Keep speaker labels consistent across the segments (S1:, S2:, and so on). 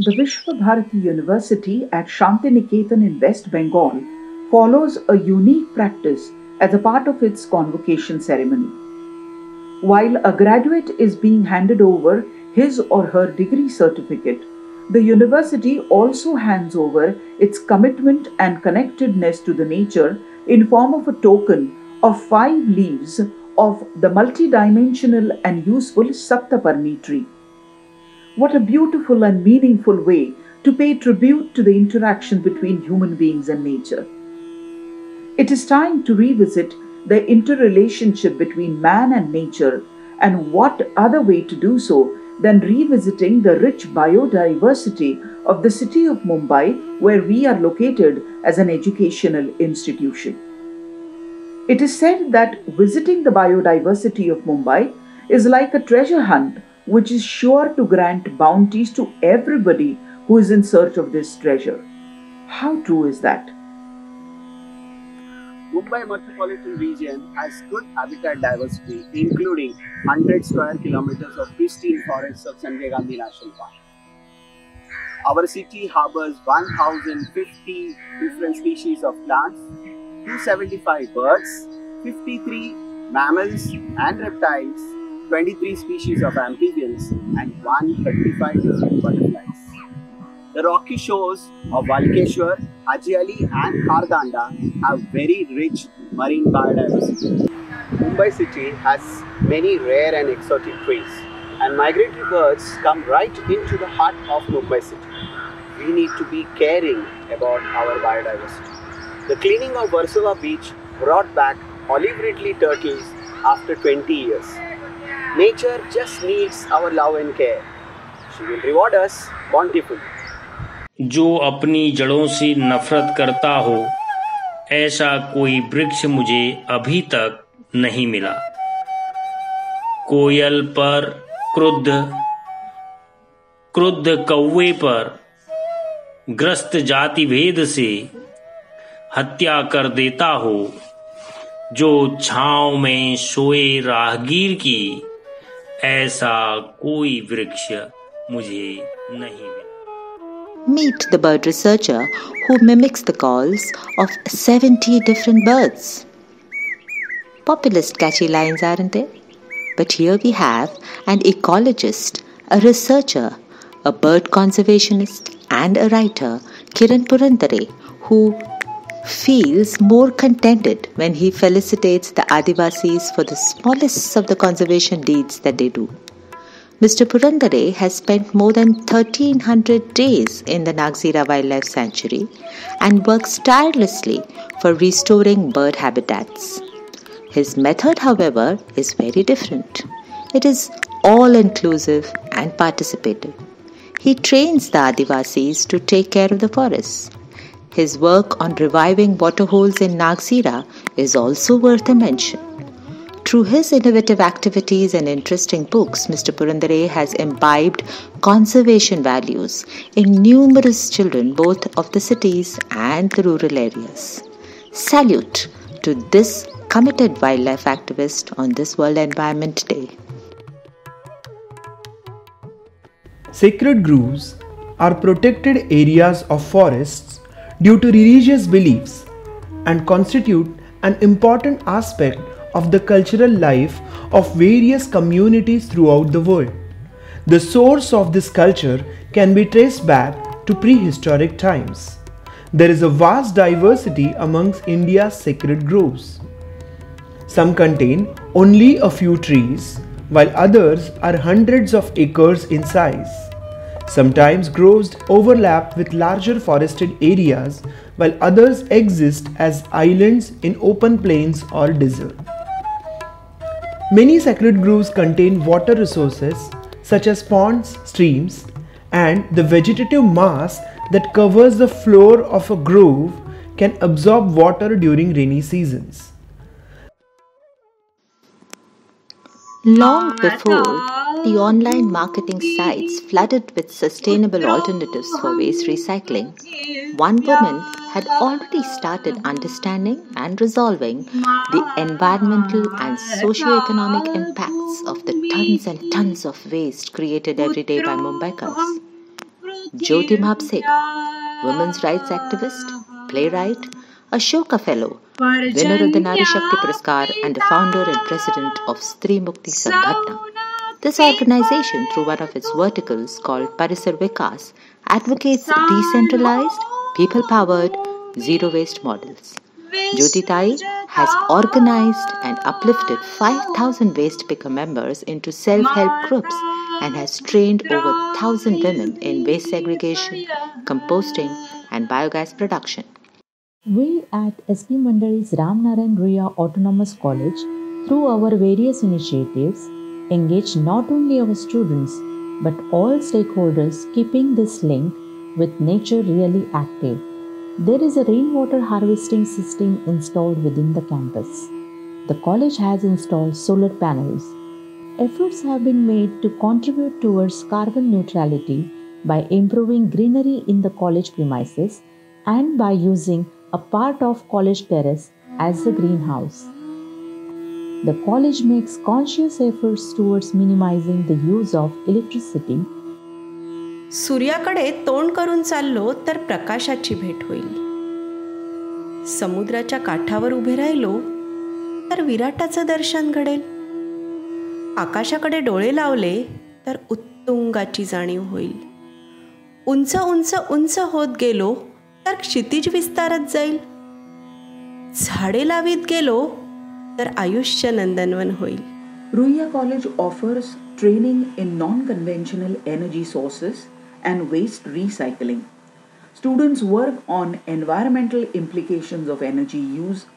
S1: The Vishwa Bharati University at Shantiniketan in West Bengal follows a unique practice as a part of its convocation ceremony. While a graduate is being handed over his or her degree certificate, the university also hands over its commitment and connectedness to the nature in form of a token of five leaves of the multidimensional and useful Saptaparni tree. What a beautiful and meaningful way to pay tribute to the interaction between human beings and nature. It is time to revisit the interrelationship between man and nature, and what other way to do so than revisiting the rich biodiversity of the city of Mumbai, where we are located as an educational institution. It is said that visiting the biodiversity of Mumbai is like a treasure hunt which is sure to grant bounties to everybody who is in search of this treasure. How true is that?
S2: Mumbai metropolitan region has good habitat diversity, including 100 square kilometers of pristine forests of Sanjay Gandhi National Park. Our city harbors 1,050 different species of plants, 275 birds, 53 mammals and reptiles, 23 species of amphibians, and 135 different butterflies. The rocky shores of Walkeshwar, Ajiali and Khardanda have very rich marine biodiversity. Mumbai city has many rare and exotic trees and migratory birds come right into the heart of Mumbai city. We need to be caring about our biodiversity. The cleaning of Versova beach brought back olive ridley turtles after 20 years. Nature just needs our love and care. She will reward us bountifully.
S3: जो अपनी जड़ों से नफरत करता हो, ऐसा कोई वृक्ष मुझे अभी तक नहीं मिला कोयल पर क्रुद्ध क्रुद्ध कौवे पर ग्रस्त जाति भेद से हत्या कर देता हो, जो छाव में सोए राहगीर की ऐसा कोई वृक्ष मुझे नहीं मिला
S4: Meet the bird researcher who mimics the calls of 70 different birds. Populist catchy lines, aren't they? But here we have an ecologist, a researcher, a bird conservationist, and a writer, Kiran Purandare, who feels more contented when he felicitates the Adivasis for the smallest of the conservation deeds that they do. Mr. Purandare has spent more than 1300 days in the Nagzira Wildlife Sanctuary and works tirelessly for restoring bird habitats. His method, however, is very different. It is all inclusive and participative. He trains the Adivasis to take care of the forests. His work on reviving waterholes in Nagzira is also worth a mention. Through his innovative activities and interesting books, Mr. Purandare has imbibed conservation values in numerous children both of the cities and the rural areas. Salute to this committed wildlife activist on this World Environment Day.
S5: Sacred groves are protected areas of forests due to religious beliefs and constitute an important aspect of the cultural life of various communities throughout the world. The source of this culture can be traced back to prehistoric times. There is a vast diversity amongst India's sacred groves. Some contain only a few trees, while others are hundreds of acres in size. Sometimes groves overlap with larger forested areas, while others exist as islands in open plains or desert. Many sacred groves contain water resources such as ponds, streams, and the vegetative mass that covers the floor of a grove can absorb water during rainy seasons.
S4: Long before the online marketing sites flooded with sustainable alternatives for waste recycling, one woman had already started understanding and resolving the environmental and socio-economic impacts of the tons and tons of waste created every day by Mumbaikars. Jyoti Mhapsekar, women's rights activist, playwright, Ashoka Fellow, winner of the Nari Shakti Puraskar and the founder and president of Stri Mukti Sanghatna. This organization, through one of its verticals called Parisar Vikas, advocates decentralized, people powered, zero waste models. Jyoti Tai has organized and uplifted 5,000 waste picker members into self help groups and has trained over 1,000 women in waste segregation, composting, and biogas production.
S6: We at SP Mandali's Ramnarain Ruia Autonomous College, through our various initiatives, engage not only our students but all stakeholders, keeping this link with nature really active. There is a rainwater harvesting system installed within the campus. The college has installed solar panels. Efforts have been made to contribute towards carbon neutrality by improving greenery in the college premises and by using a part of college terrace as a greenhouse. The college makes conscious efforts towards minimizing the use of electricity.
S7: सूर्याकडे तोंड करून चाललो तर प्रकाशाची भेट होईल. समुद्राच्या काठावर उभे राहिलो तर विराटाचं दर्शन घडेल. आकाशाकडे डोळे लावले तर उत्तुंगाची जाणीव होईल. उंच उंच उंच होत गेलो तर क्षितिज विस्तारत जाईल. झाडे लावीत गेलो तर आयुष्य नंदनवन होईल
S1: Ruia College offers training in non conventional energy sources and waste recycling. Students work on environmental implications of energy use,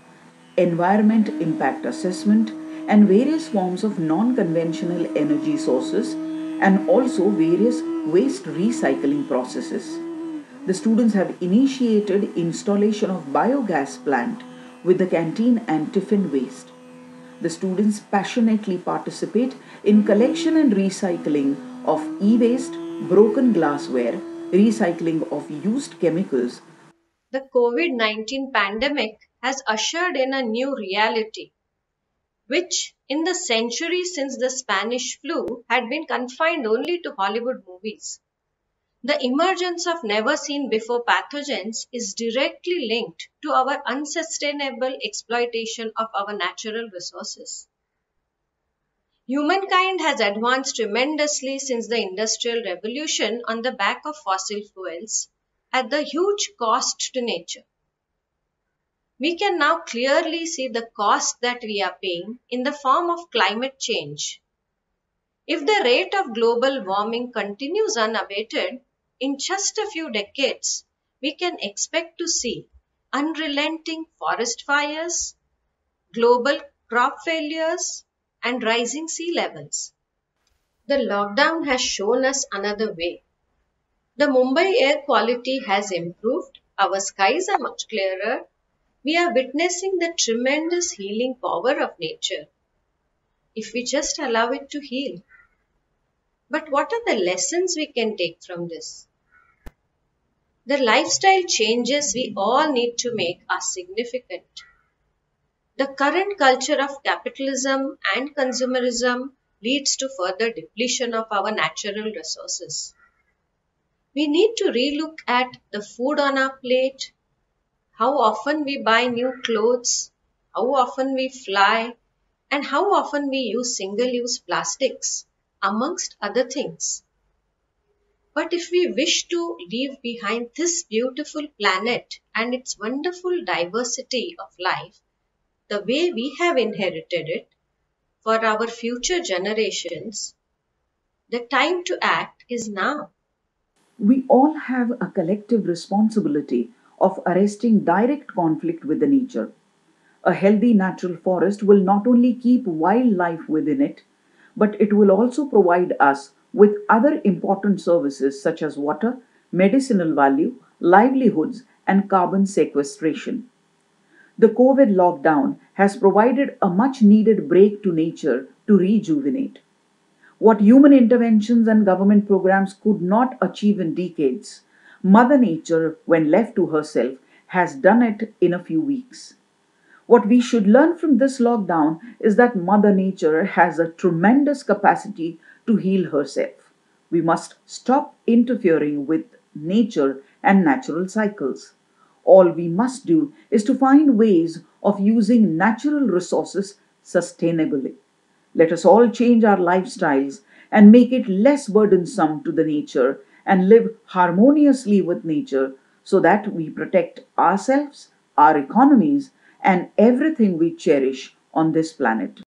S1: environment impact assessment, and various forms of non conventional energy sources, and also various waste recycling processes. The students have initiated installation of biogas plant with the canteen and tiffin waste. The students passionately participate in collection and recycling of e-waste, broken glassware, recycling of used chemicals.
S8: The COVID 19 pandemic has ushered in a new reality, which in the century since the Spanish flu had been confined only to Hollywood movies. The emergence of never seen before pathogens is directly linked to our unsustainable exploitation of our natural resources. Humankind has advanced tremendously since the Industrial Revolution on the back of fossil fuels at the huge cost to nature. We can now clearly see the cost that we are paying in the form of climate change. If the rate of global warming continues unabated, in just a few decades, we can expect to see unrelenting forest fires, global crop failures, and rising sea levels. The lockdown has shown us another way. The Mumbai air quality has improved, our skies are much clearer, we are witnessing the tremendous healing power of nature if we just allow it to heal. But what are the lessons we can take from this? The lifestyle changes we all need to make are significant. The current culture of capitalism and consumerism leads to further depletion of our natural resources. We need to relook at the food on our plate, how often we buy new clothes, how often we fly, and how often we use single use plastics, amongst other things. But if we wish to leave behind this beautiful planet and its wonderful diversity of life, the way we have inherited it, for our future generations, the time to act is now.
S1: We all have a collective responsibility of arresting direct conflict with the nature. A healthy natural forest will not only keep wildlife within it, but it will also provide us with other important services such as water, medicinal value, livelihoods, and carbon sequestration. The COVID lockdown has provided a much needed break to nature to rejuvenate. What human interventions and government programs could not achieve in decades, Mother Nature, when left to herself, has done it in a few weeks. What we should learn from this lockdown is that Mother Nature has a tremendous capacity to heal herself. We must stop interfering with nature and natural cycles. All we must do is to find ways of using natural resources sustainably. Let us all change our lifestyles and make it less burdensome to the nature and live harmoniously with nature so that we protect ourselves, our economies, and everything we cherish on this planet.